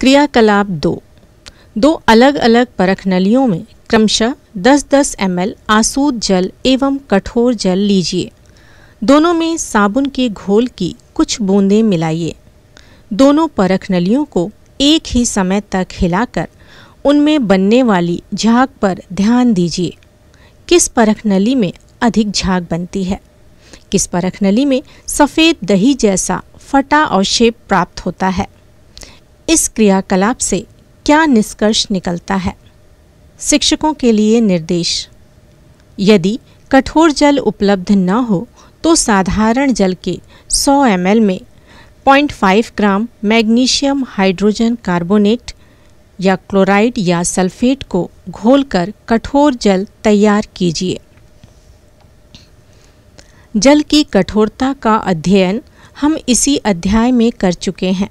क्रियाकलाप दो। दो अलग अलग परख नलियों में क्रमशः 10-10 एम आसूद जल एवं कठोर जल लीजिए। दोनों में साबुन के घोल की कुछ बूंदें मिलाइए। दोनों परख नलियों को एक ही समय तक हिलाकर उनमें बनने वाली झाग पर ध्यान दीजिए। किस परख नली में अधिक झाग बनती है? किस परख नली में सफ़ेद दही जैसा फटा अवशेप प्राप्त होता है? इस क्रियाकलाप से क्या निष्कर्ष निकलता है? शिक्षकों के लिए निर्देश। यदि कठोर जल उपलब्ध न हो तो साधारण जल के 100 एम में 0.5 ग्राम मैग्नीशियम हाइड्रोजन कार्बोनेट या क्लोराइड या सल्फेट को घोलकर कठोर जल तैयार कीजिए। जल की कठोरता का अध्ययन हम इसी अध्याय में कर चुके हैं।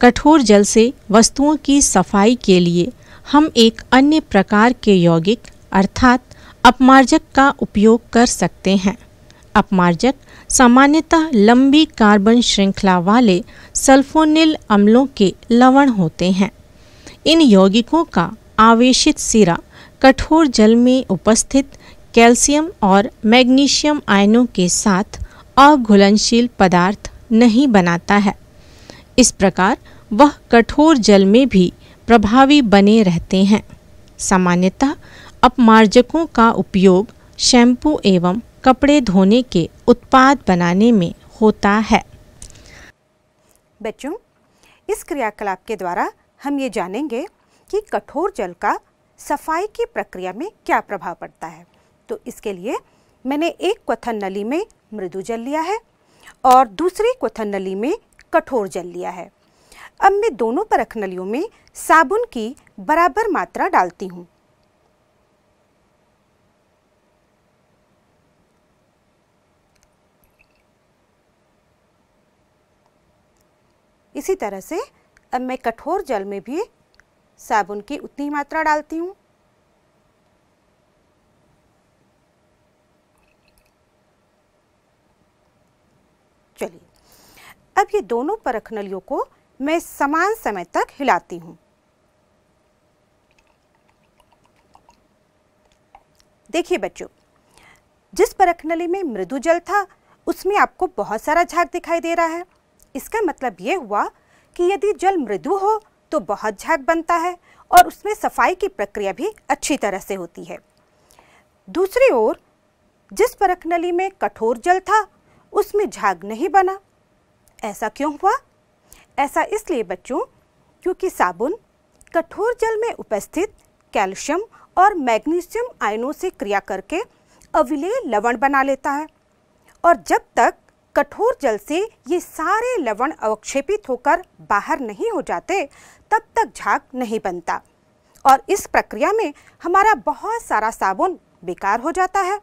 कठोर जल से वस्तुओं की सफ़ाई के लिए हम एक अन्य प्रकार के यौगिक, अर्थात अपमार्जक का उपयोग कर सकते हैं। अपमार्जक सामान्यतः लंबी कार्बन श्रृंखला वाले सल्फोनिल अम्लों के लवण होते हैं। इन यौगिकों का आवेशित सिरा कठोर जल में उपस्थित कैल्शियम और मैग्नीशियम आयनों के साथ अघुलनशील पदार्थ नहीं बनाता है। इस प्रकार वह कठोर जल में भी प्रभावी बने रहते हैं। सामान्यतः अपमार्जकों का उपयोग शैम्पू एवं कपड़े धोने के उत्पाद बनाने में होता है। बच्चों, इस क्रियाकलाप के द्वारा हम ये जानेंगे कि कठोर जल का सफ़ाई की प्रक्रिया में क्या प्रभाव पड़ता है। तो इसके लिए मैंने एक क्वथन नली में मृदु जल लिया है और दूसरी क्वथन नली में कठोर जल लिया है। अब मैं दोनों परख नलियों में साबुन की बराबर मात्रा डालती हूँ। इसी तरह से अब मैं कठोर जल में भी साबुन की उतनी मात्रा डालती हूँ। चलिए। अब ये दोनों परख नलियों को मैं समान समय तक हिलाती हूँ। देखिए बच्चों, जिस परख नली में मृदु जल था, उसमें आपको बहुत सारा झाग दिखाई दे रहा है। इसका मतलब ये हुआ कि यदि जल मृदु हो तो बहुत झाग बनता है और उसमें सफ़ाई की प्रक्रिया भी अच्छी तरह से होती है। दूसरी ओर, जिस परख नली में कठोर जल था, उसमें झाग नहीं बना ऐसा क्यों हुआ? ऐसा इसलिए बच्चों, क्योंकि साबुन कठोर जल में उपस्थित कैल्शियम और मैग्नीशियम आयनों से क्रिया करके अविलेय लवण बना लेता है। और जब तक कठोर जल से ये सारे लवण अवक्षेपित होकर बाहर नहीं हो जाते, तब तक झाग नहीं बनता। और इस प्रक्रिया में हमारा बहुत सारा साबुन बेकार हो जाता है।